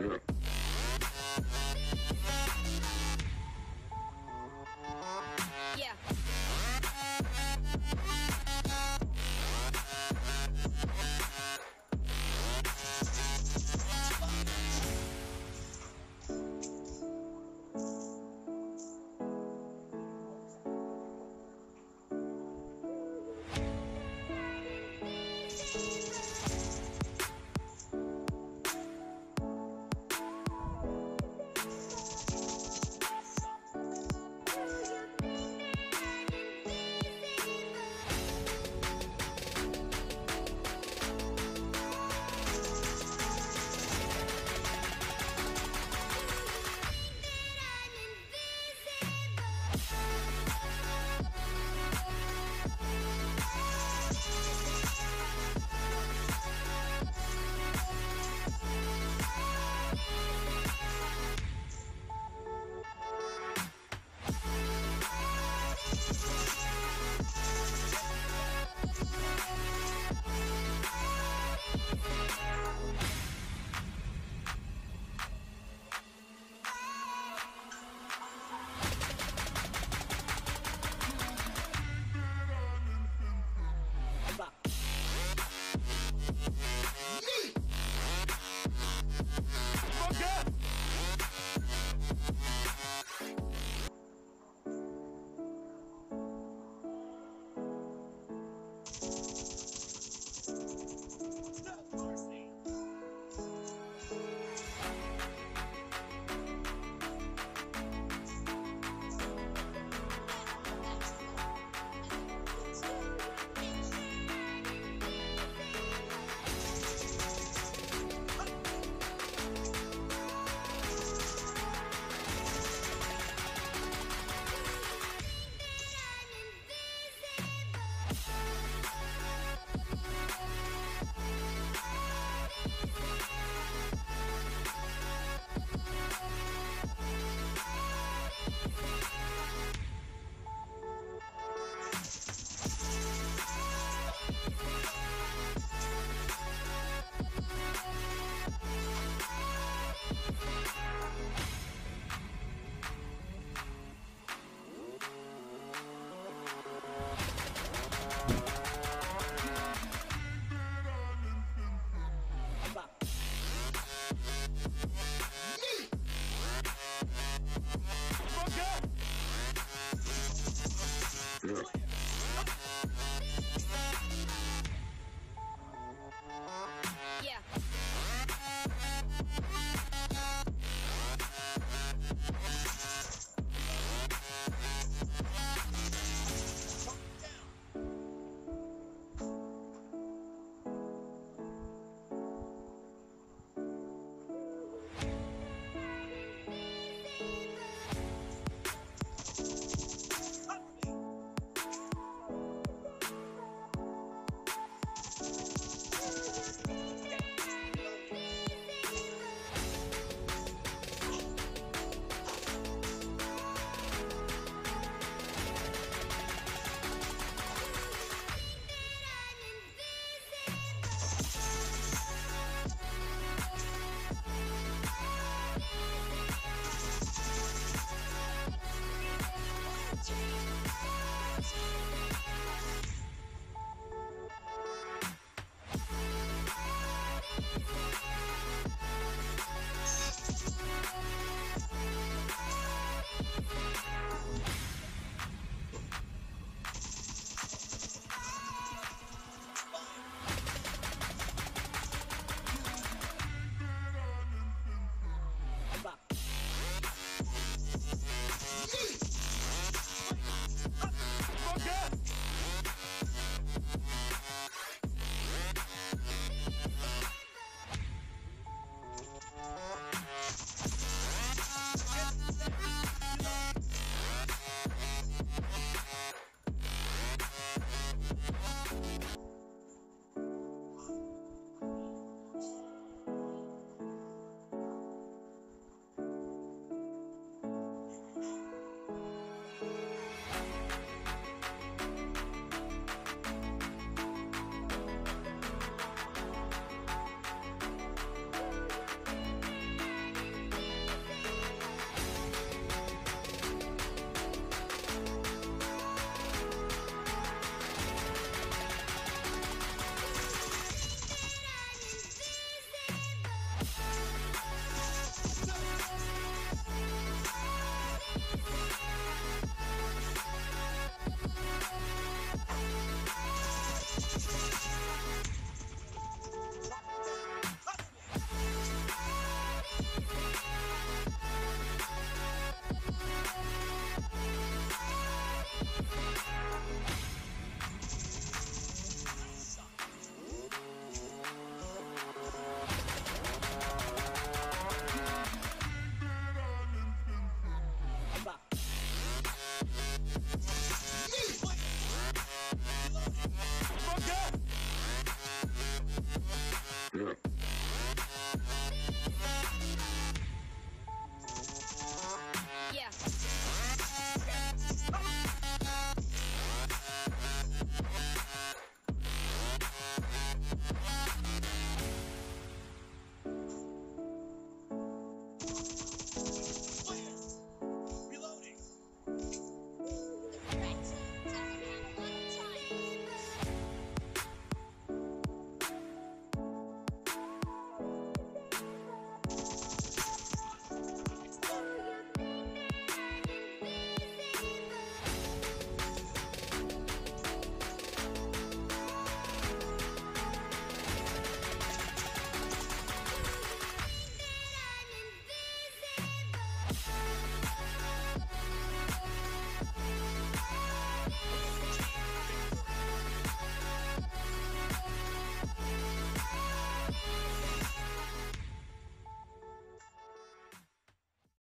Yeah.